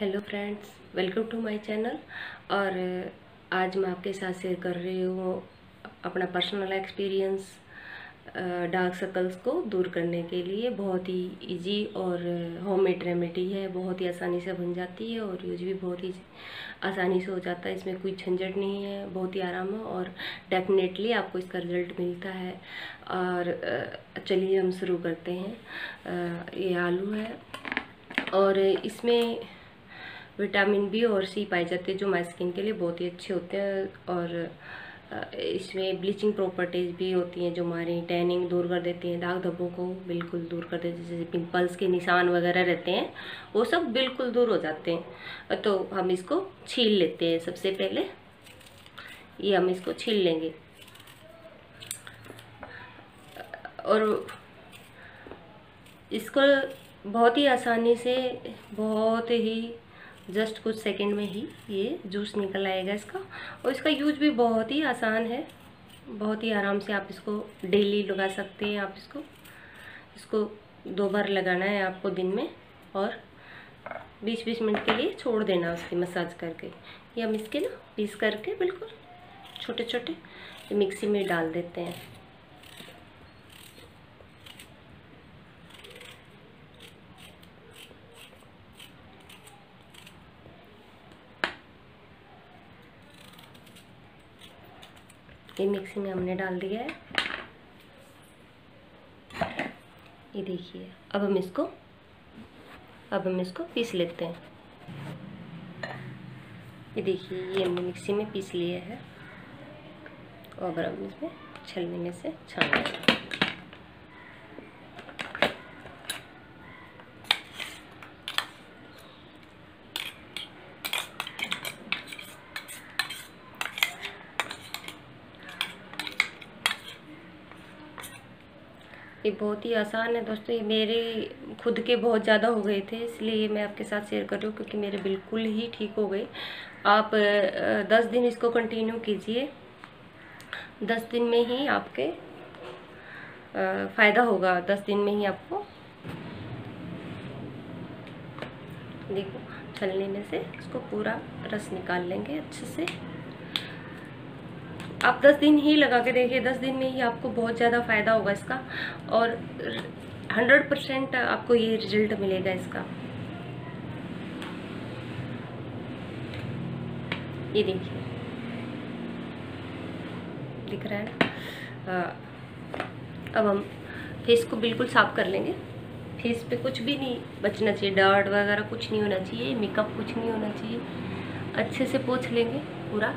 Hello friends, welcome to my channel. और आज मैं आपके साथ शेयर कर रही हूँ अपना पर्सनल एक्सपीरियंस डार्क सर्कल्स को दूर करने के लिए। बहुत ही इजी और होममेड रेमेडी है। बहुत ही आसानी से बन जाती है और यूज़ भी बहुत ही आसानी से हो जाता है। इसमें कोई झंझट नहीं है, बहुत ही आराम है और डेफिनेटली आपको इसका रिज़ल्ट मिलता है। और चलिए हम शुरू करते हैं। ये आलू है। और इसमें विटामिन बी और सी पाए जाते हैं, जो हमारी स्किन के लिए बहुत ही अच्छे होते हैं। और इसमें ब्लीचिंग प्रॉपर्टीज़ भी होती हैं, जो हमारी टैनिंग दूर कर देती हैं, दाग धब्बों को बिल्कुल दूर कर देती हैं, जैसे पिंपल्स के निशान वगैरह रहते हैं, वो सब बिल्कुल दूर हो जाते हैं। तो हम इसको छील लेते हैं सबसे पहले। ये हम इसको छील लेंगे। और इसको बहुत ही आसानी से, बहुत ही जस्ट कुछ सेकंड में ही ये जूस निकल आएगा इसका। और इसका यूज़ भी बहुत ही आसान है। बहुत ही आराम से आप इसको डेली लगा सकते हैं आप इसको। इसको दो बार लगाना है आपको दिन में और 20-20 मिनट के लिए छोड़ देना उसकी मसाज करके। ये हम इसके ना पीस करके बिल्कुल छोटे छोटे मिक्सी में डाल देते हैं। ये मिक्सी में हमने डाल दिया है। ये देखिए, अब हम इसको, अब हम इसको पीस लेते हैं। ये देखिए, ये हमने मिक्सी में पीस लिया है। और अब हम इसमें छलने में से छान लेंगे ये बहुत ही आसान है दोस्तों, ये मेरे खुद के बहुत ज़्यादा हो गए थे, इसलिए मैं आपके साथ शेयर कर रही हूँ क्योंकि मेरे बिल्कुल ही ठीक हो गए। आप दस दिन इसको कंटिन्यू कीजिए। दस दिन में ही आपके फ़ायदा होगा, दस दिन में ही आपको। देखो छलने में से इसको पूरा रस निकाल लेंगे अच्छे से। आप दस दिन ही लगा के देखिए, दस दिन में ही आपको बहुत ज़्यादा फ़ायदा होगा इसका और हंड्रेड परसेंट आपको ये रिज़ल्ट मिलेगा इसका। ये देखिए। दिख रहा है अब हम फेस को बिल्कुल साफ़ कर लेंगे। फेस पे कुछ भी नहीं बचना चाहिए डर्ट वगैरह कुछ नहीं होना चाहिए मेकअप कुछ नहीं होना चाहिए। अच्छे से पोछ लेंगे पूरा।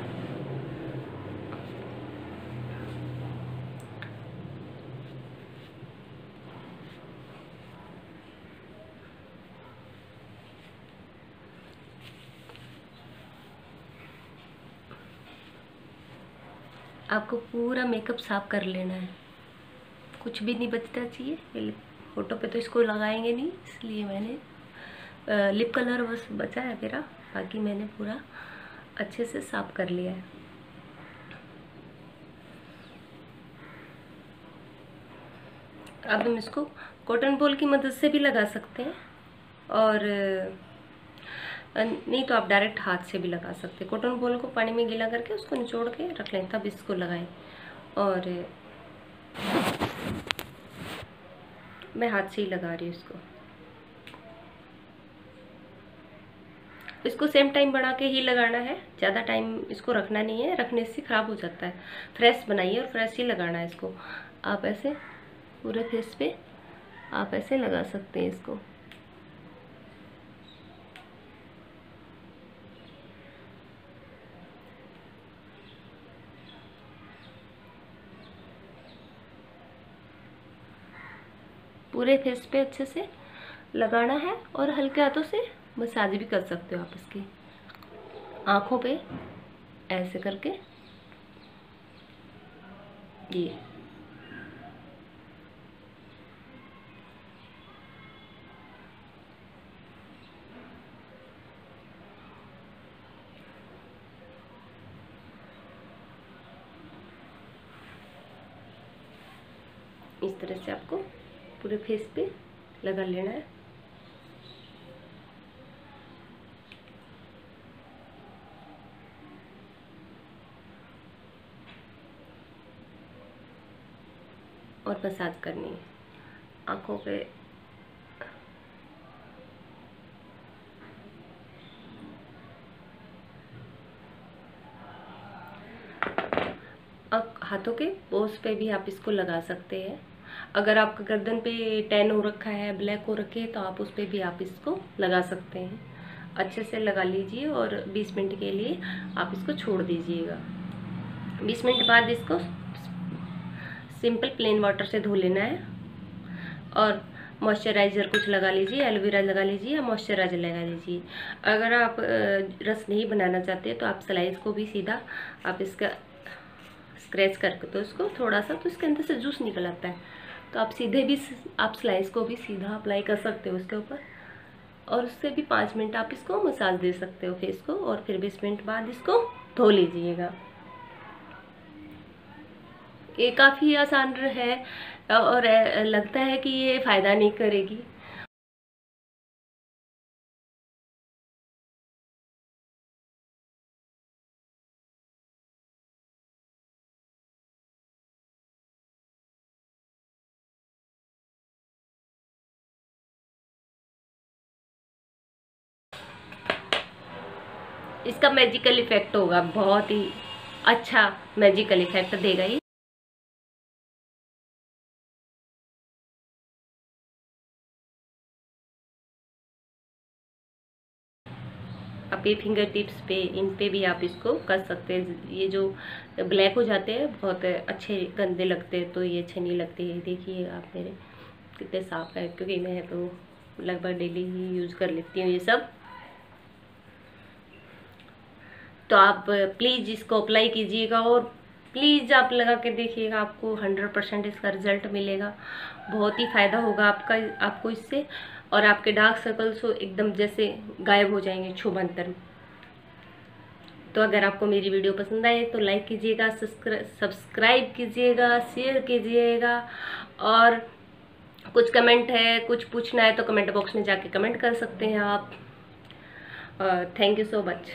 आपको पूरा मेकअप साफ़ कर लेना है। कुछ भी नहीं बचना चाहिए। फ़ोटो पे तो इसको लगाएँगे नहीं, इसलिए मैंने लिप कलर बस बचा है मेरा। बाकी मैंने पूरा अच्छे से साफ़ कर लिया है। अब हम इसको कॉटन बॉल की मदद से भी लगा सकते हैं। और नहीं तो आप डायरेक्ट हाथ से भी लगा सकते। कॉटन बॉल को पानी में गीला करके उसको निचोड़ के रख लें, तब इसको लगाएँ। और मैं हाथ से ही लगा रही हूँ इसको। इसको सेम टाइम बना के ही लगाना है। ज़्यादा टाइम इसको रखना नहीं है। रखने से ख़राब हो जाता है। फ्रेश बनाइए और फ्रेश ही लगाना है इसको। आप ऐसे पूरे फेस पे आप ऐसे लगा सकते हैं इसको। पूरे फेस पे अच्छे से लगाना है और हल्के हाथों से मसाज भी कर सकते हो आप इसकी। आँखों पे ऐसे करके। ये। इस तरह से आपको पूरे फेस पे लगा लेना है। और मसाज करनी है। आँखों पे हाथों के पोस पे भी आप इसको लगा सकते हैं। अगर आपका गर्दन पे टैन हो रखा है ब्लैक हो रखी है तो आप उस पर भी आप इसको लगा सकते हैं। अच्छे से लगा लीजिए और 20 मिनट के लिए आप इसको छोड़ दीजिएगा। 20 मिनट बाद इसको सिंपल प्लेन वाटर से धो लेना है। और मॉइस्चराइज़र कुछ लगा लीजिए एलोवेरा लगा लीजिए या मॉइस्चराइज़र लगा लीजिए। अगर आप रस नहीं बनाना चाहते तो आप स्लाइस को भी सीधा आप इसका स्क्रैच करके तो इसको थोड़ा सा तो इसके अंदर से जूस निकल आता है। तो आप सीधे भी आप स्लाइस को भी सीधा अप्लाई कर सकते हो उसके ऊपर और उससे भी पाँच मिनट आप इसको मसाज दे सकते हो फेस को और फिर बीस मिनट बाद इसको धो लीजिएगा ये काफ़ी आसान है और लगता है कि ये फ़ायदा नहीं करेगी इसका मैजिकल इफ़ेक्ट होगा, बहुत ही अच्छा मैजिकल इफ़ेक्ट देगा ये। आप ये फिंगर टिप्स पे, इन पे भी आप इसको कर सकते हैं। ये जो ब्लैक हो जाते हैं, बहुत अच्छे गंदे लगते हैं तो ये अच्छे नहीं लगते। हैं देखिए आप मेरे, कितने साफ़ है, क्योंकि मैं तो लगभग डेली ही यूज़ कर लेती हूँ ये सब। तो आप प्लीज़ इसको अप्लाई कीजिएगा और प्लीज़ आप लगा के देखिएगा आपको हंड्रेड परसेंट इसका रिज़ल्ट मिलेगा। बहुत ही फ़ायदा होगा आपका, आपको इससे और आपके डार्क सर्कल्स एकदम जैसे गायब हो जाएँगे छुबंतर। तो अगर आपको मेरी वीडियो पसंद आए तो लाइक कीजिएगा सब्सक्राइब कीजिएगा शेयर कीजिएगा और कुछ कमेंट है, कुछ पूछना है तो कमेंट बॉक्स में जाके कमेंट कर सकते हैं आप। Thank you so much